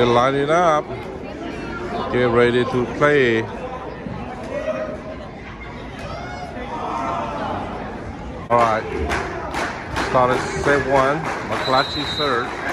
they're lining up. Get ready to play. All right. Started set one. McClatchy third.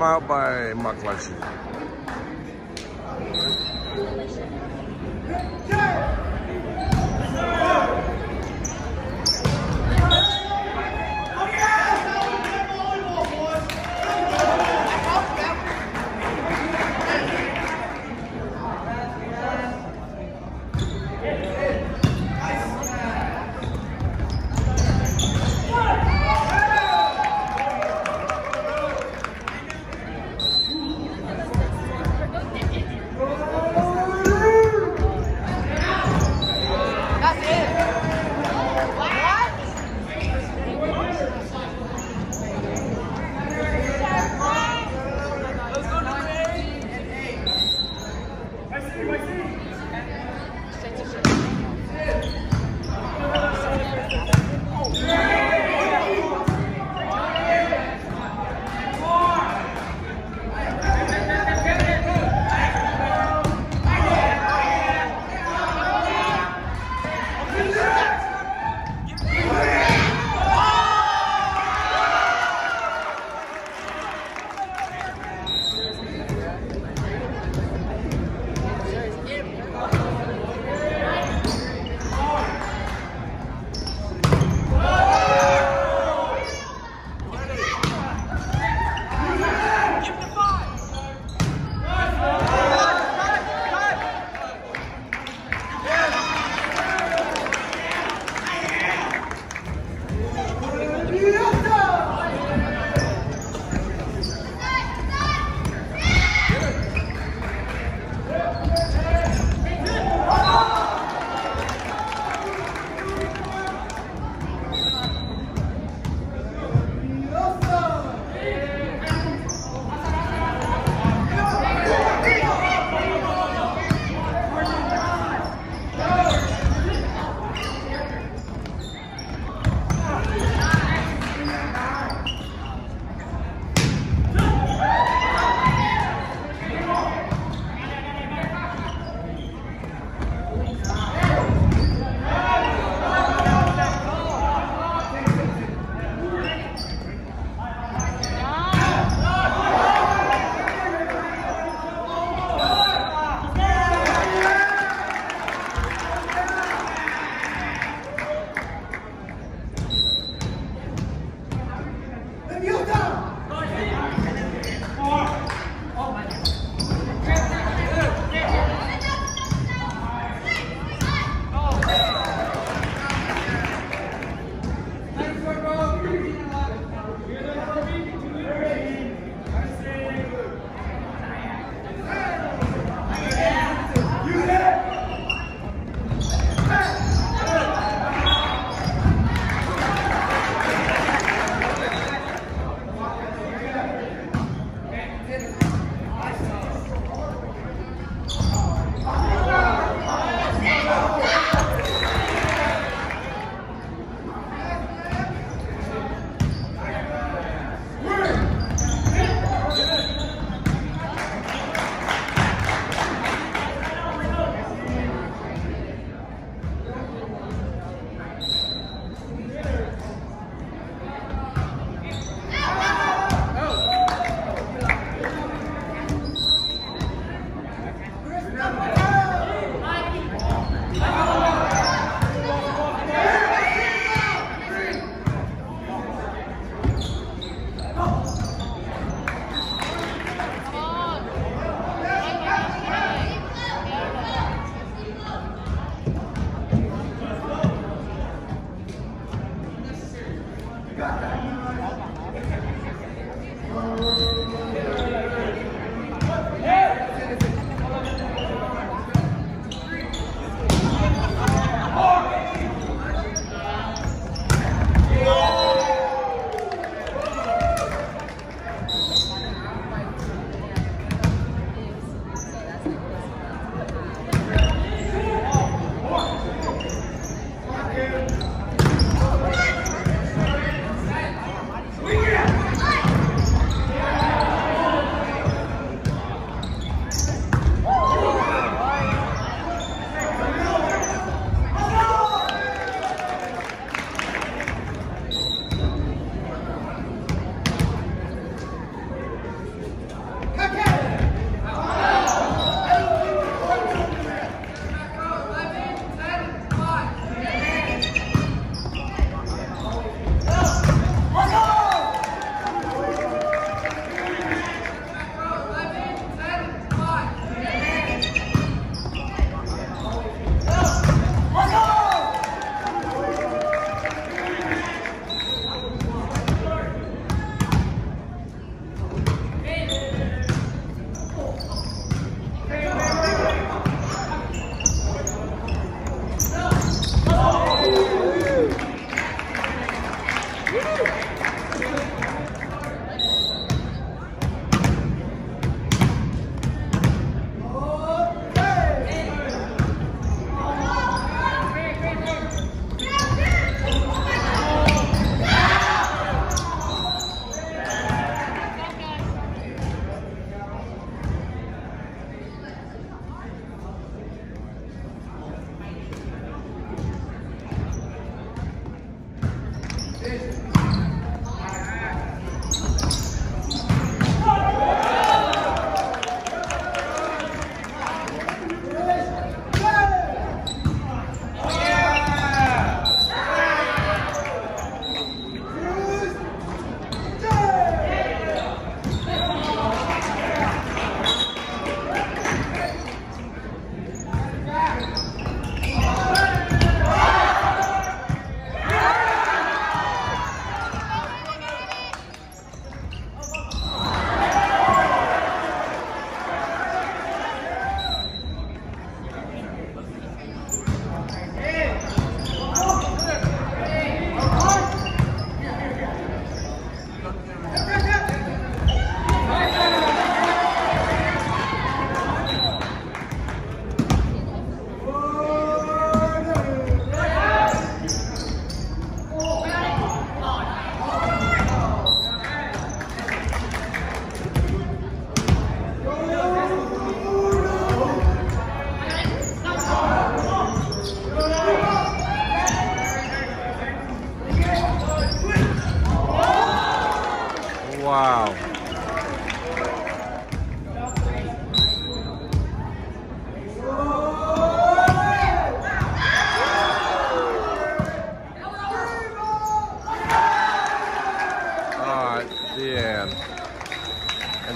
Time out by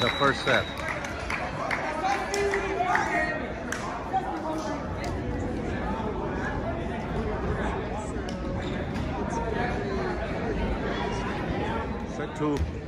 McClatchy. set. Set two.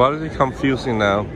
Everybody confusing now.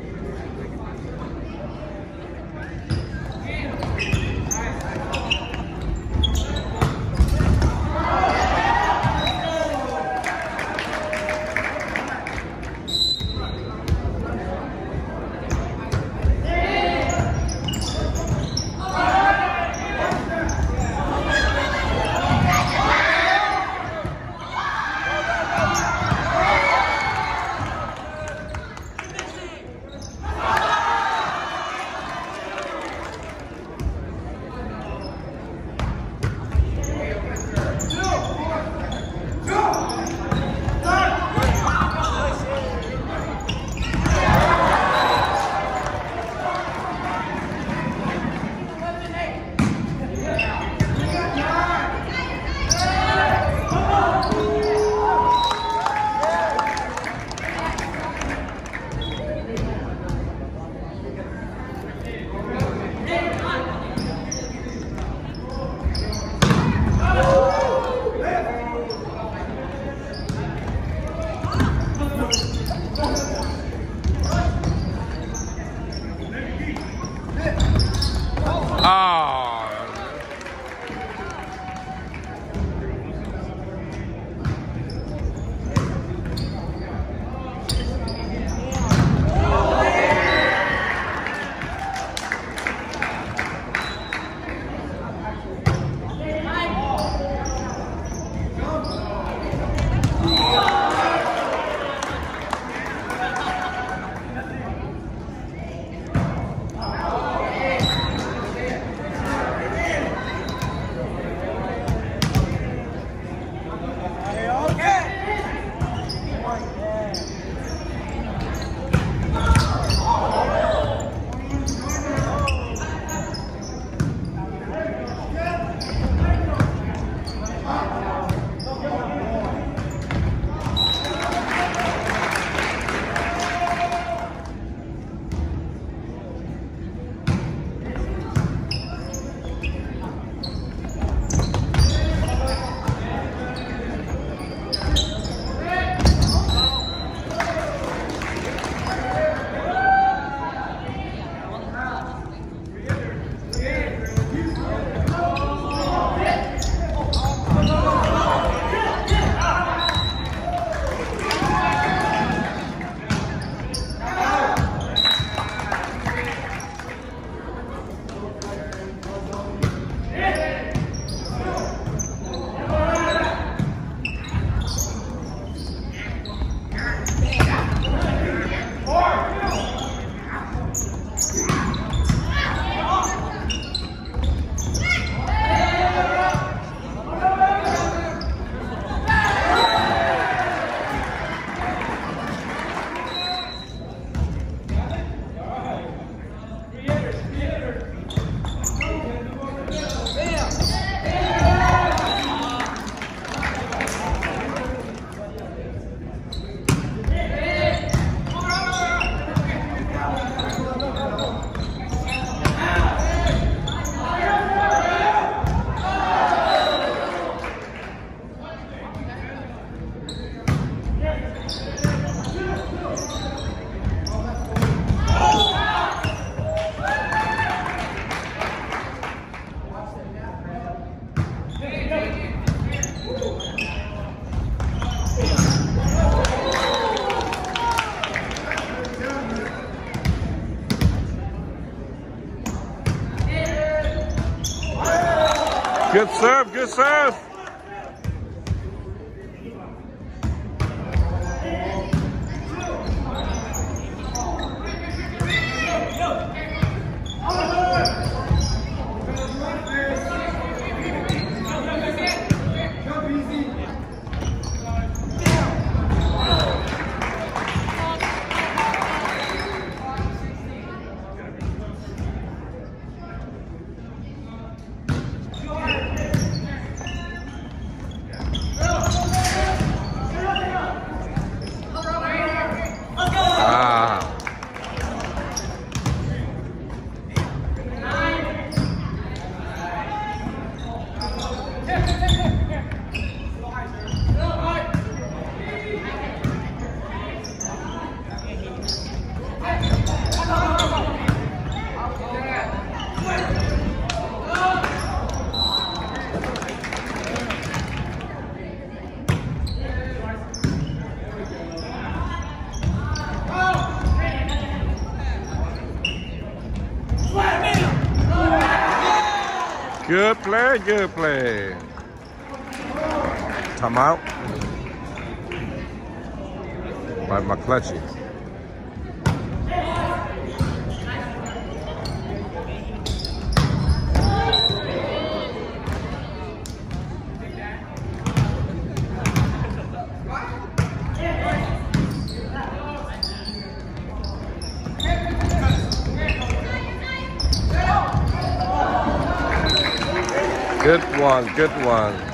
Good serve, good serve. Good play, good play. Time out by McClatchy. Good one, good one.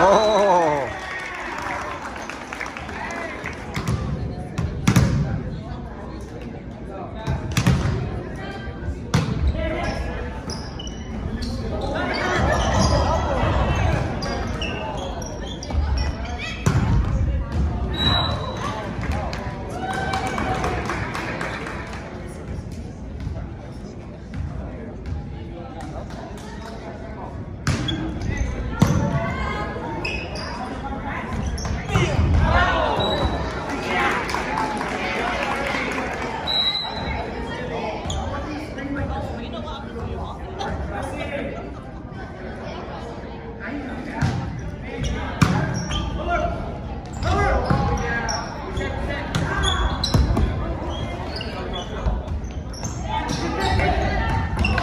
Oh,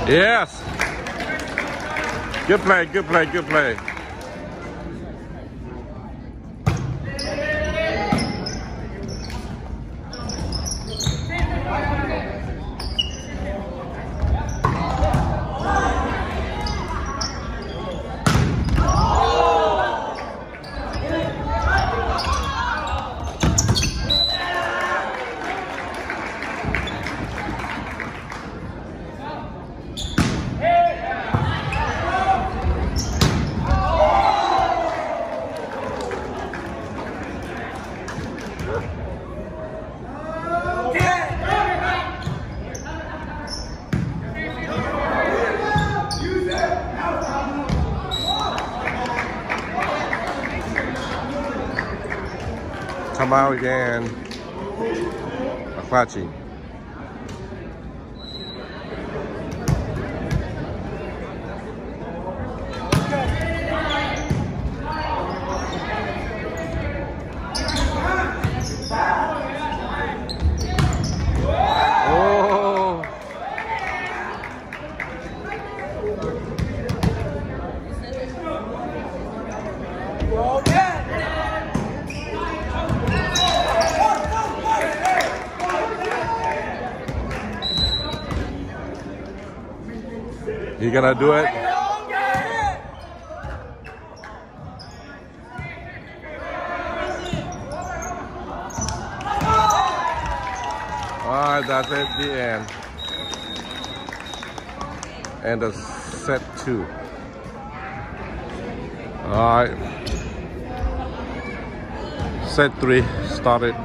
yes. Good play, good play, good play. Come out again. Apache. Gonna do it? Alright, that's it, the end. And a set two. Alright. set three started.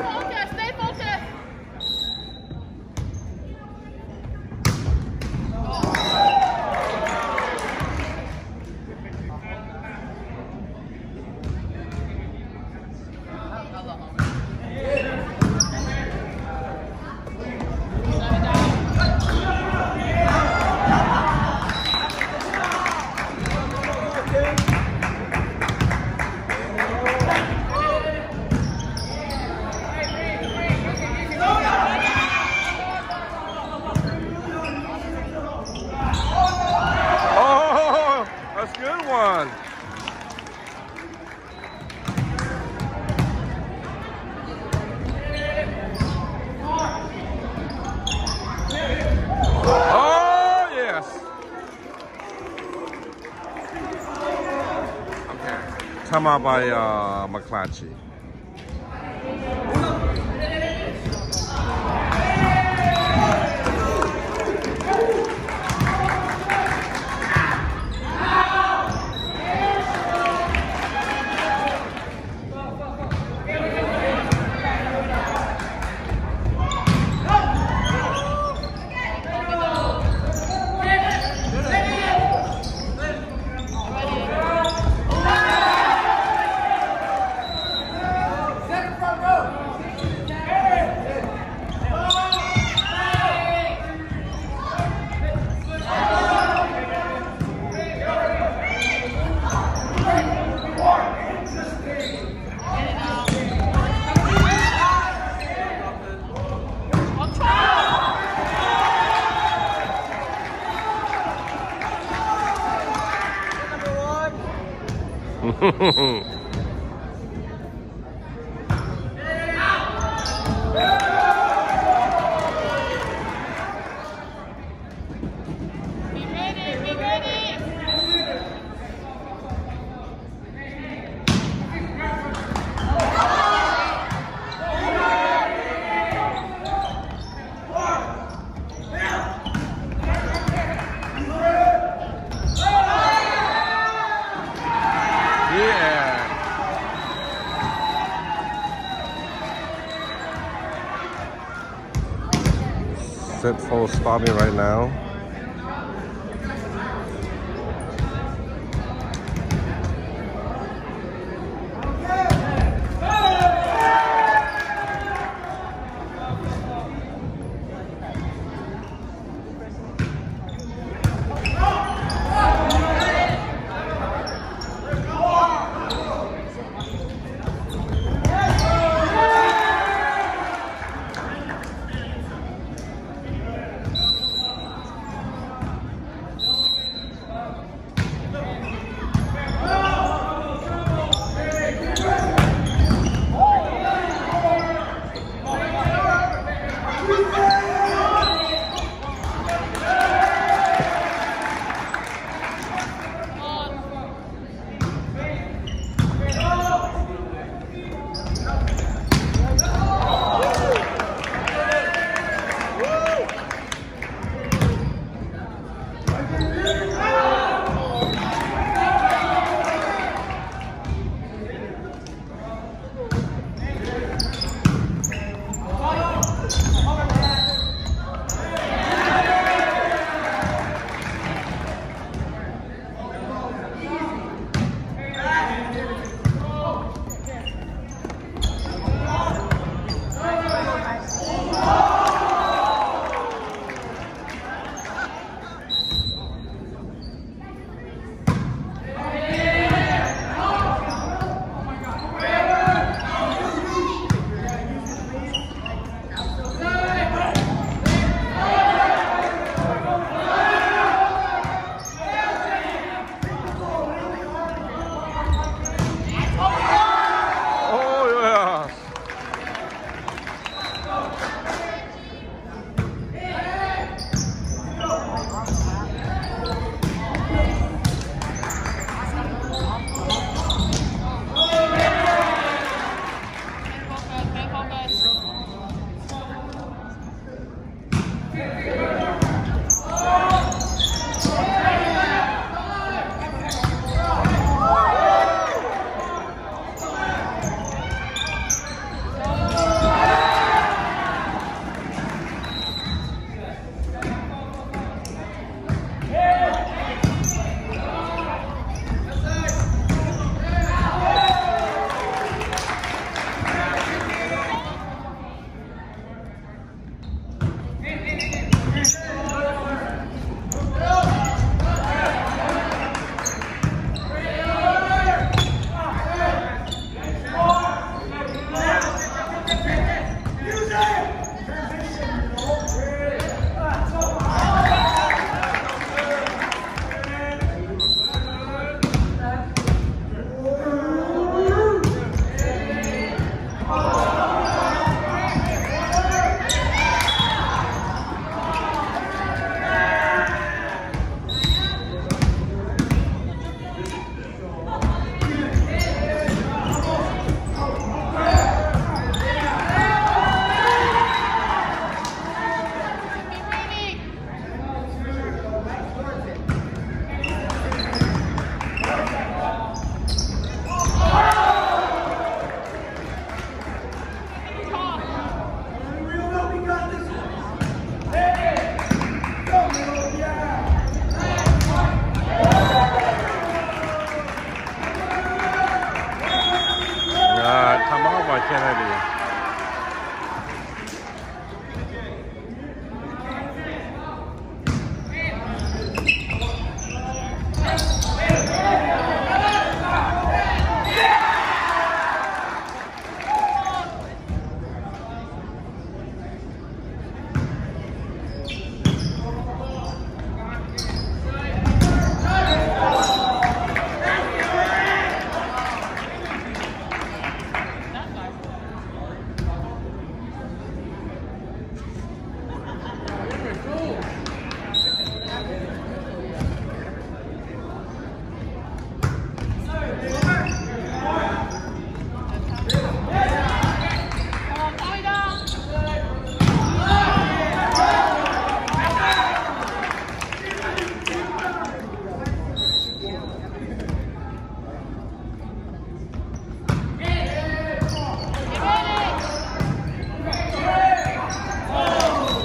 Focus, stay focused. Oh, that's a good one. Oh, yes. Out by uh, McClatchy. Be ready, be ready. yeah. Starting right now.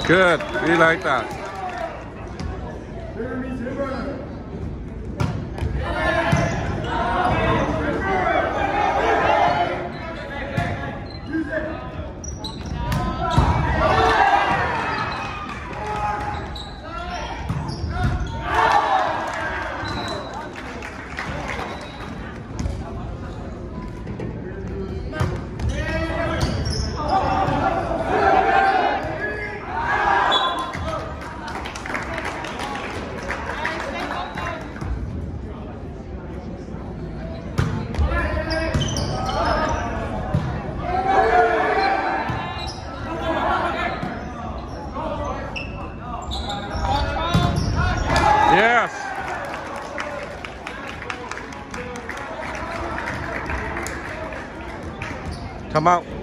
Good. We like that. Yes. Come out.